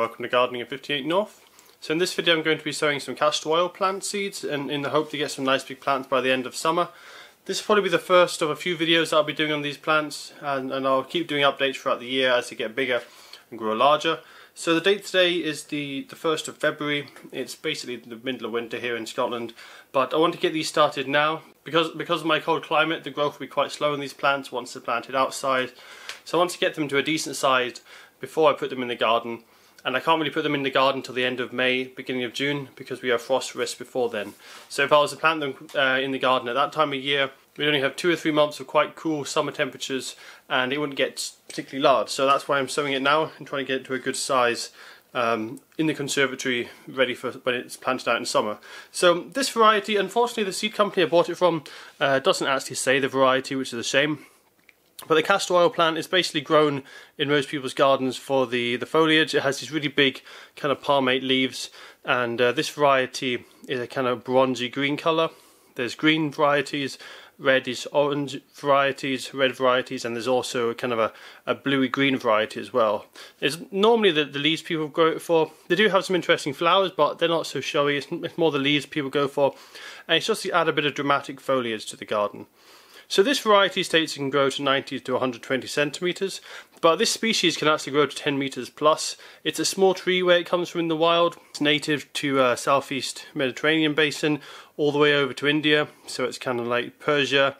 welcome to Gardening at 58 North. So in this video I'm going to be sowing some castor oil plant seeds and in the hope to get some nice big plants by the end of summer. This will probably be the first of a few videos that I'll be doing on these plants and, and I'll keep doing updates throughout the year as they get bigger and grow larger. So the date today is the, the 1st of February. It's basically the middle of winter here in Scotland. But I want to get these started now. Because, because of my cold climate, the growth will be quite slow in these plants once they're planted outside. So I want to get them to a decent size before I put them in the garden. And I can't really put them in the garden until the end of May, beginning of June, because we have frost risk before then. So if I was to plant them uh, in the garden at that time of year, we'd only have two or three months of quite cool summer temperatures and it wouldn't get particularly large. So that's why I'm sowing it now and trying to get it to a good size um, in the conservatory ready for when it's planted out in summer. So this variety, unfortunately the seed company I bought it from uh, doesn't actually say the variety, which is a shame. But the castor oil plant is basically grown in most people's gardens for the, the foliage. It has these really big kind of palmate leaves and uh, this variety is a kind of bronzy green colour. There's green varieties, reddish orange varieties, red varieties, and there's also a kind of a, a bluey green variety as well. It's normally the, the leaves people grow it for. They do have some interesting flowers, but they're not so showy. It's, it's more the leaves people go for, and it's just to add a bit of dramatic foliage to the garden. So this variety states it can grow to 90 to 120 centimetres, but this species can actually grow to 10 metres plus. It's a small tree where it comes from in the wild. It's native to uh, southeast Mediterranean basin, all the way over to India, so it's kind of like Persia,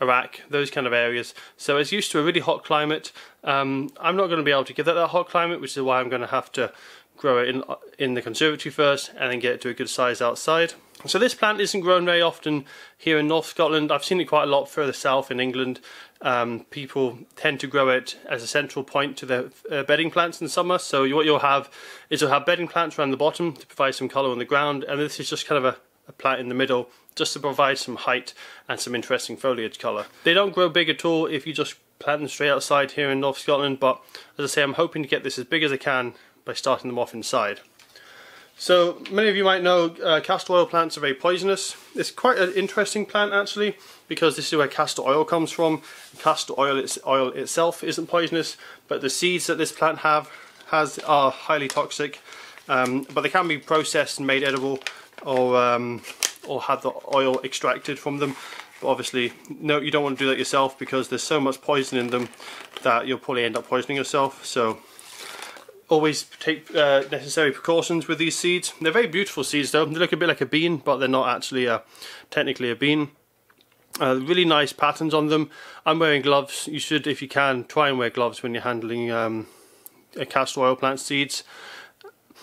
Iraq, those kind of areas. So it's used to a really hot climate. Um, I'm not going to be able to give it that hot climate, which is why I'm going to have to grow it in, in the conservatory first and then get it to a good size outside. So this plant isn't grown very often here in North Scotland. I've seen it quite a lot further south in England. Um, people tend to grow it as a central point to their uh, bedding plants in summer. So what you'll have is you'll have bedding plants around the bottom to provide some colour on the ground and this is just kind of a, a plant in the middle just to provide some height and some interesting foliage colour. They don't grow big at all if you just plant them straight outside here in North Scotland but as I say I'm hoping to get this as big as I can by starting them off inside. So many of you might know uh, castor oil plants are very poisonous. It's quite an interesting plant actually because this is where castor oil comes from. Castor oil, it's, oil itself isn't poisonous but the seeds that this plant have has are highly toxic um, but they can be processed and made edible or, um, or have the oil extracted from them. But obviously no you don't want to do that yourself because there's so much poison in them that you'll probably end up poisoning yourself. So always take uh, necessary precautions with these seeds. They're very beautiful seeds though. They look a bit like a bean, but they're not actually a, technically a bean. Uh, really nice patterns on them. I'm wearing gloves. You should, if you can, try and wear gloves when you're handling um, castor oil plant seeds.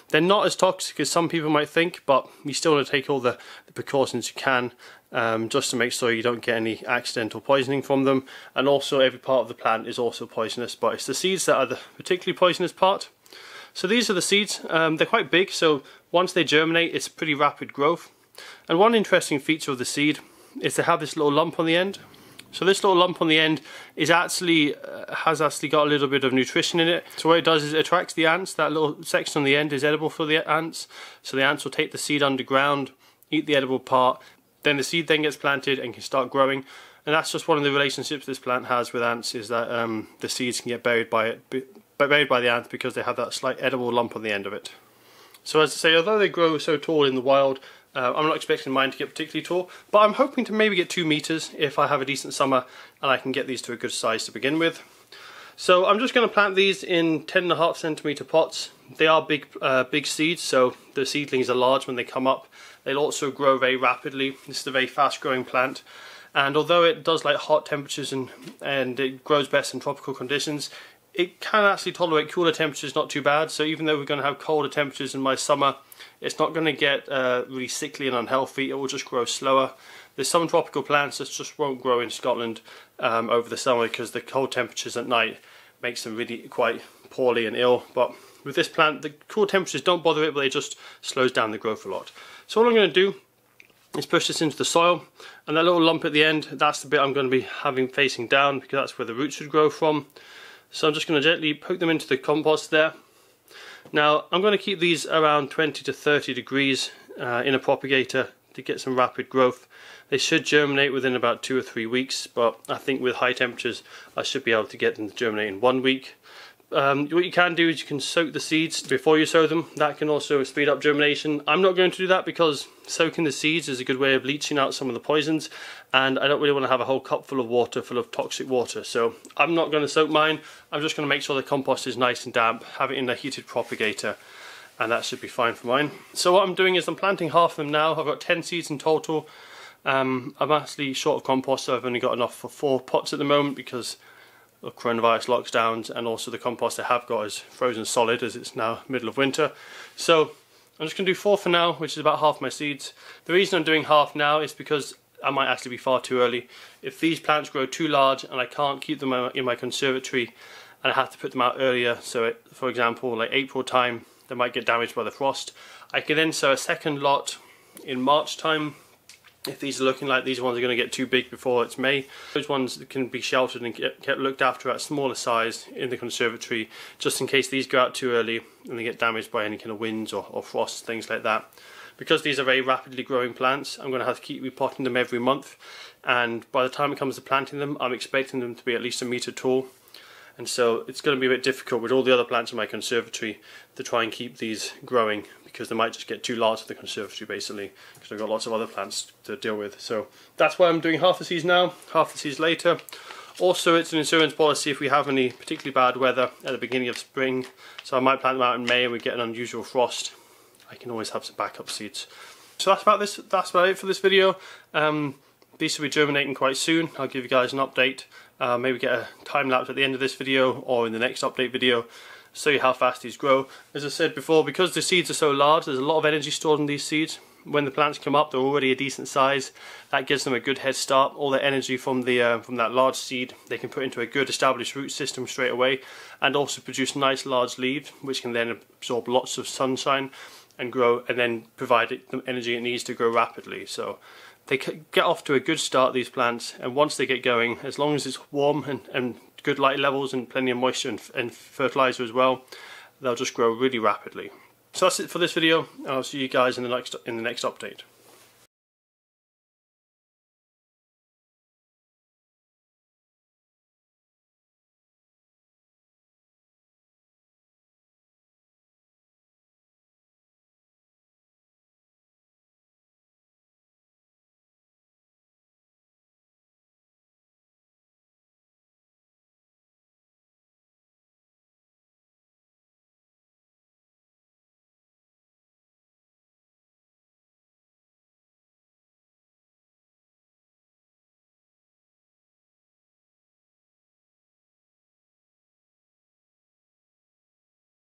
They're not as toxic as some people might think, but you still want to take all the, the precautions you can um, just to make sure you don't get any accidental poisoning from them. And also every part of the plant is also poisonous, but it's the seeds that are the particularly poisonous part. So these are the seeds. Um, they're quite big, so once they germinate, it's pretty rapid growth. And one interesting feature of the seed is to have this little lump on the end. So this little lump on the end is actually uh, has actually got a little bit of nutrition in it. So what it does is it attracts the ants. That little section on the end is edible for the ants. So the ants will take the seed underground, eat the edible part. Then the seed then gets planted and can start growing. And that's just one of the relationships this plant has with ants is that um, the seeds can get buried by it buried by the ants because they have that slight edible lump on the end of it. So as I say, although they grow so tall in the wild, uh, I'm not expecting mine to get particularly tall, but I'm hoping to maybe get two meters if I have a decent summer and I can get these to a good size to begin with. So I'm just going to plant these in 10.5 centimeter pots. They are big, uh, big seeds, so the seedlings are large when they come up. They'll also grow very rapidly. This is a very fast growing plant. And although it does like hot temperatures and, and it grows best in tropical conditions, it can actually tolerate cooler temperatures not too bad. So even though we're going to have colder temperatures in my summer it's not going to get uh, really sickly and unhealthy. It will just grow slower. There's some tropical plants that just won't grow in Scotland um, over the summer because the cold temperatures at night makes them really quite poorly and ill. But with this plant the cool temperatures don't bother it but it just slows down the growth a lot. So all I'm going to do is push this into the soil and that little lump at the end that's the bit I'm going to be having facing down because that's where the roots should grow from so I'm just going to gently poke them into the compost there. Now I'm going to keep these around 20 to 30 degrees uh, in a propagator to get some rapid growth. They should germinate within about two or three weeks, but I think with high temperatures I should be able to get them to germinate in one week. Um, what you can do is you can soak the seeds before you sow them. That can also speed up germination. I'm not going to do that because soaking the seeds is a good way of leaching out some of the poisons and I don't really want to have a whole cup full of water full of toxic water. So I'm not going to soak mine. I'm just going to make sure the compost is nice and damp, have it in a heated propagator and that should be fine for mine. So what I'm doing is I'm planting half of them now. I've got 10 seeds in total. Um, I'm actually short of compost so I've only got enough for four pots at the moment because of coronavirus lockdowns and also the compost I have got is frozen solid as it's now middle of winter. So I'm just going to do four for now, which is about half my seeds. The reason I'm doing half now is because I might actually be far too early. If these plants grow too large and I can't keep them in my conservatory and I have to put them out earlier, so it, for example like April time, they might get damaged by the frost. I can then sow a second lot in March time if these are looking like these ones are going to get too big before it's May, those ones can be sheltered and get, looked after at smaller size in the conservatory, just in case these go out too early and they get damaged by any kind of winds or, or frost, things like that. Because these are very rapidly growing plants, I'm going to have to keep repotting them every month, and by the time it comes to planting them, I'm expecting them to be at least a metre tall. And so it's going to be a bit difficult with all the other plants in my conservatory to try and keep these growing because they might just get too large for the conservatory basically because I've got lots of other plants to deal with. So that's why I'm doing half the seeds now, half the seeds later. Also it's an insurance policy if we have any particularly bad weather at the beginning of spring. So I might plant them out in May and we get an unusual frost. I can always have some backup seeds. So that's about this. That's about it for this video. Um, these will be germinating quite soon. I'll give you guys an update. Uh, maybe get a time lapse at the end of this video or in the next update video show you how fast these grow. As I said before, because the seeds are so large, there's a lot of energy stored in these seeds. When the plants come up, they're already a decent size. That gives them a good head start. All the energy from the uh, from that large seed, they can put into a good established root system straight away, and also produce nice large leaves, which can then absorb lots of sunshine and grow, and then provide it the energy it needs to grow rapidly. So they get off to a good start, these plants, and once they get going, as long as it's warm and, and good light levels and plenty of moisture and, and fertilizer as well, they'll just grow really rapidly. So that's it for this video, and I'll see you guys in the next in the next update.